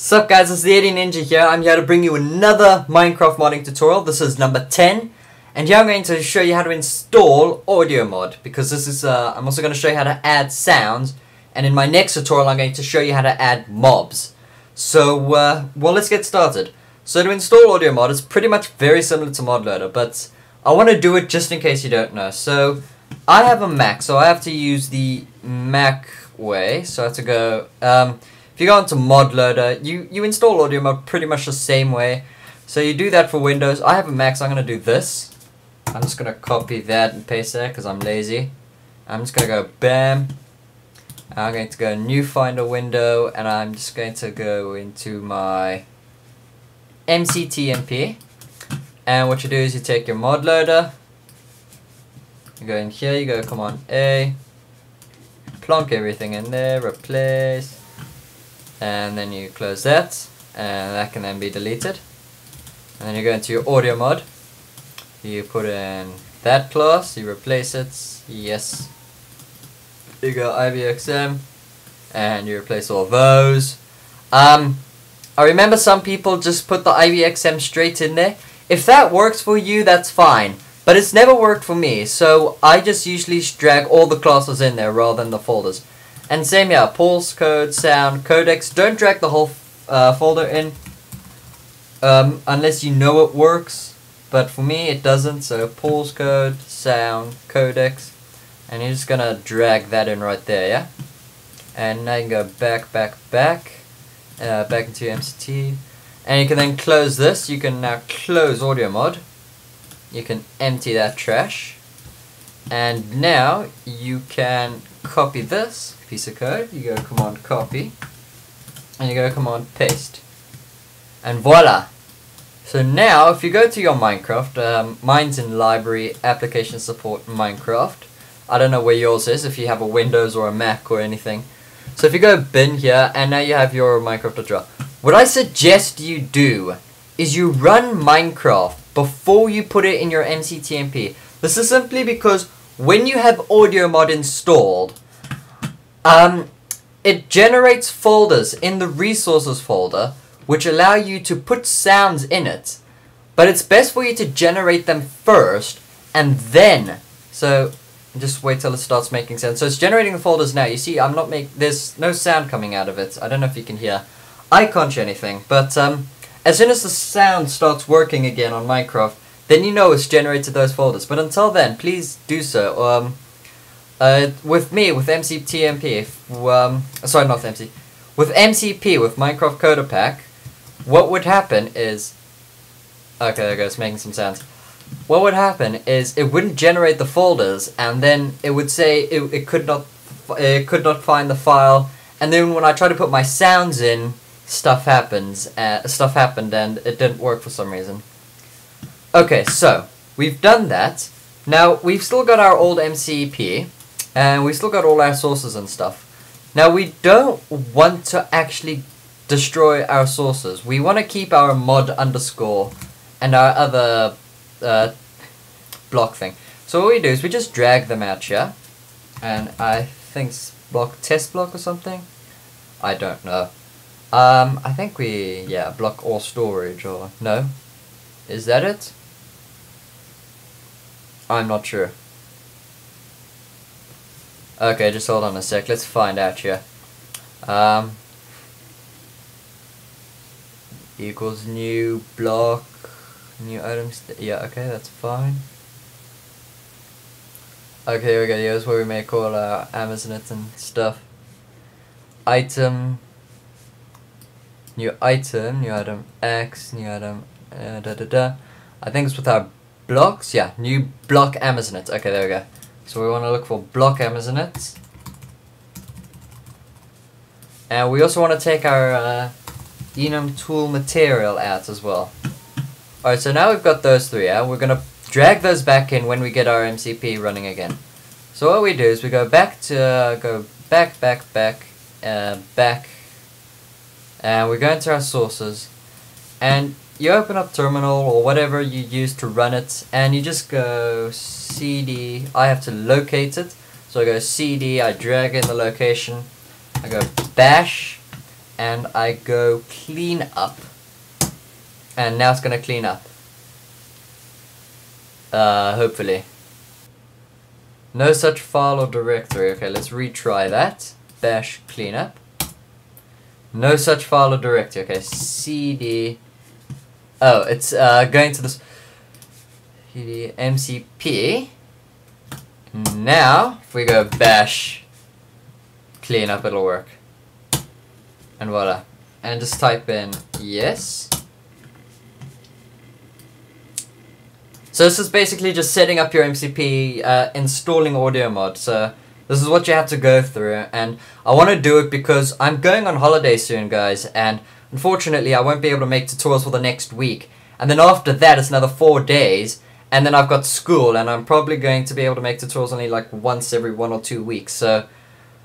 Sup guys, it's the Yeti Ninja here. I'm here to bring you another Minecraft modding tutorial. This is number 10. And here I'm going to show you how to install audio mod because this is uh, I'm also going to show you how to add sounds and in my next tutorial I'm going to show you how to add mobs. So uh, well let's get started. So to install audio mod it's pretty much very similar to ModLoader but I want to do it just in case you don't know. So I have a Mac so I have to use the Mac way. So I have to go um, if you go onto ModLoader, you, you install audio mod pretty much the same way. So you do that for Windows. I have a Mac, so I'm going to do this. I'm just going to copy that and paste that because I'm lazy. I'm just going to go BAM. I'm going to go New Finder window and I'm just going to go into my MCTMP. And what you do is you take your mod loader, you go in here, you go Command A, plonk everything in there, replace, and then you close that and that can then be deleted. And then you go into your audio mod you put in that class you replace it yes. You go IBXM and you replace all those. Um, I remember some people just put the IBXM straight in there. If that works for you that's fine but it's never worked for me so I just usually drag all the classes in there rather than the folders and same yeah, pulse, code, sound, codecs. Don't drag the whole uh, folder in um, unless you know it works. But for me it doesn't, so pulse code, sound, codecs. And you're just gonna drag that in right there, yeah? And now you can go back, back, back. Uh, back into MCT. And you can then close this. You can now close audio mod. You can empty that trash. And now you can copy this piece of code, you go command copy, and you go command paste. And voila! So now, if you go to your Minecraft, um, mine's in library, application support, Minecraft. I don't know where yours is, if you have a Windows or a Mac or anything. So if you go bin here, and now you have your Minecraft draw. What I suggest you do is you run Minecraft before you put it in your MCTMP. This is simply because when you have audio mod installed, um, it generates folders in the resources folder which allow you to put sounds in it. But it's best for you to generate them first and then. So just wait till it starts making sense. So it's generating the folders now. You see, I'm not make there's no sound coming out of it. I don't know if you can hear. I can't hear anything, but um, as soon as the sound starts working again on Minecraft, then you know it's generated those folders. But until then, please do so. Um, uh, with me, with MCTMP, um, sorry, not MC, with MCP, with Minecraft Coder Pack, what would happen is, okay, there goes, making some sounds. What would happen is it wouldn't generate the folders, and then it would say it, it could not, it could not find the file, and then when I try to put my sounds in, stuff happens, uh, stuff happened, and it didn't work for some reason. Okay, so, we've done that. Now, we've still got our old MCP, and we still got all our sources and stuff. Now, we don't want to actually destroy our sources. We want to keep our mod underscore and our other uh, block thing. So what we do is we just drag them out here, and I think block test block or something. I don't know. Um, I think we yeah block all storage or no. Is that it? I'm not sure. Okay, just hold on a sec. Let's find out here. Um, equals new block, new items. Yeah, okay, that's fine. Okay, here we go. Here's where we make all our Amazonet and stuff. Item. New item, new item X, new item uh, da da da. I think it's with our blocks. Yeah, new block Amazonet. Okay, there we go. So we want to look for block Amazonets. And we also want to take our uh, enum tool material out as well. Alright, so now we've got those three out. We're going to drag those back in when we get our MCP running again. So what we do is we go back to, uh, go back, back, back, uh, back, and we go into our sources, and you open up terminal or whatever you use to run it and you just go cd I have to locate it so I go cd I drag in the location I go bash and I go clean up. And now it's gonna clean up. Uh, hopefully. No such file or directory. Okay, let's retry that. Bash cleanup. No such file or directory. Okay, cd. Oh, it's uh, going to this mcp. Now, if we go bash clean up, it'll work. And voila. And just type in yes. So this is basically just setting up your MCP, uh, installing audio mod. So this is what you have to go through, and I want to do it because I'm going on holiday soon, guys, and unfortunately I won't be able to make tutorials for the next week. And then after that, it's another four days, and then I've got school, and I'm probably going to be able to make tutorials only like once every one or two weeks. So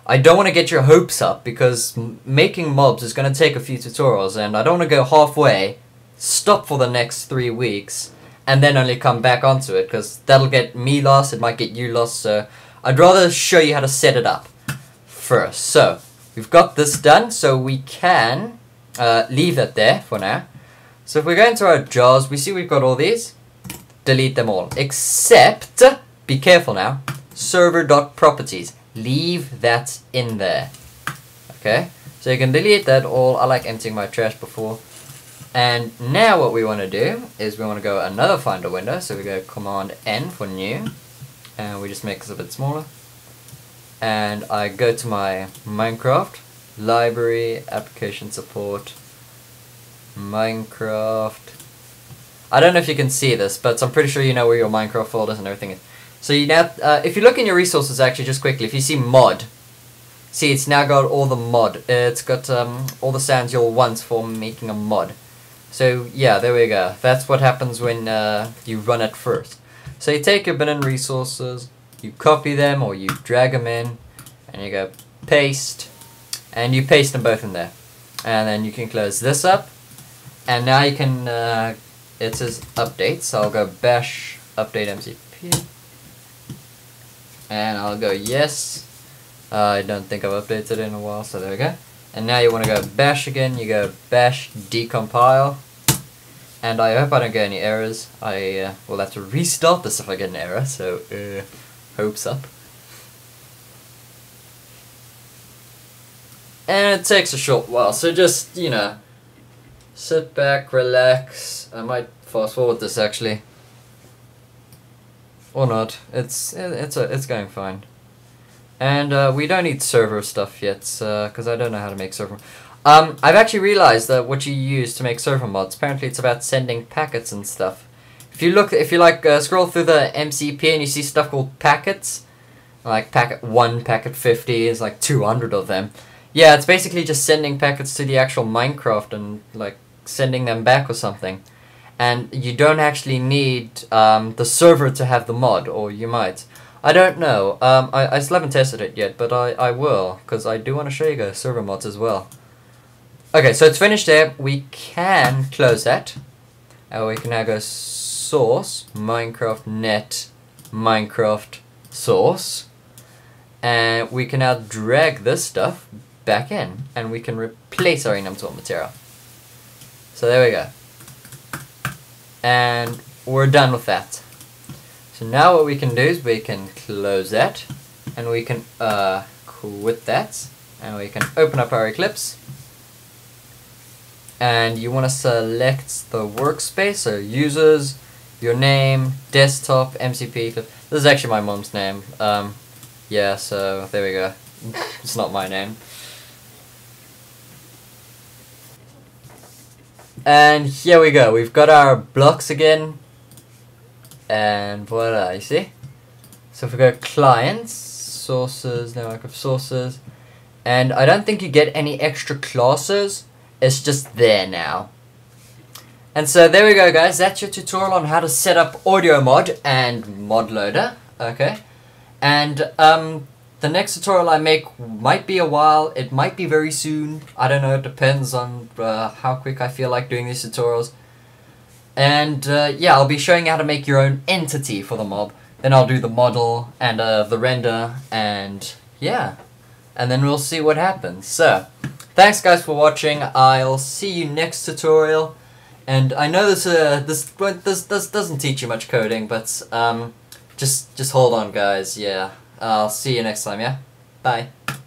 I don't want to get your hopes up because making mobs is going to take a few tutorials, and I don't want to go halfway, stop for the next three weeks and then only come back onto it because that'll get me lost, it might get you lost, so I'd rather show you how to set it up first. So, we've got this done, so we can uh, leave that there for now. So if we go into our jars, we see we've got all these. Delete them all, except, be careful now, server.properties. Leave that in there. Okay, so you can delete that all. I like emptying my trash before and now what we want to do is we want to go another finder window. So we go Command N for new. And we just make this a bit smaller. And I go to my Minecraft, library, application support, Minecraft. I don't know if you can see this, but I'm pretty sure you know where your Minecraft folders and everything is. So you now, uh, if you look in your resources actually just quickly, if you see mod, see it's now got all the mod. It's got um, all the sounds you'll want for making a mod. So yeah, there we go. That's what happens when uh, you run it first. So you take your bin resources, you copy them or you drag them in, and you go paste, and you paste them both in there. And then you can close this up, and now you can, uh, it says update, so I'll go bash update mcp, and I'll go yes. Uh, I don't think I've updated it in a while, so there we go. And now you want to go bash again, you go bash decompile. And I hope I don't get any errors. I uh, will have to restart this if I get an error, so uh, hopes up. And it takes a short while, so just, you know, sit back, relax. I might fast forward this actually. Or not. It's it's a, it's going fine. And uh, we don't need server stuff yet, because uh, I don't know how to make server. Um, I've actually realized that what you use to make server mods, apparently it's about sending packets and stuff. If you look, if you like, uh, scroll through the MCP and you see stuff called packets, like packet 1, packet 50, is like 200 of them. Yeah, it's basically just sending packets to the actual Minecraft and like sending them back or something. And you don't actually need um, the server to have the mod, or you might. I don't know. Um, I, I still haven't tested it yet, but I, I will, because I do want to show you guys server mods as well. Okay, so it's finished there. We can close that. And we can now go source, Minecraft net, Minecraft source. And we can now drag this stuff back in. And we can replace our enum tool material. So there we go. And we're done with that. So now what we can do is we can close that and we can uh, quit that and we can open up our Eclipse and you want to select the workspace so users your name desktop MCP this is actually my mom's name um, yeah so there we go it's not my name and here we go we've got our blocks again and voila, you see? So if we go clients, sources, network of sources, and I don't think you get any extra classes, it's just there now. And so there we go guys, that's your tutorial on how to set up audio mod and mod loader, okay? And um, the next tutorial I make might be a while, it might be very soon, I don't know, it depends on uh, how quick I feel like doing these tutorials. And uh, yeah, I'll be showing you how to make your own entity for the mob. Then I'll do the model and uh, the render and yeah. And then we'll see what happens. So, thanks guys for watching. I'll see you next tutorial. And I know this uh this this this doesn't teach you much coding, but um just just hold on guys. Yeah. I'll see you next time, yeah? Bye.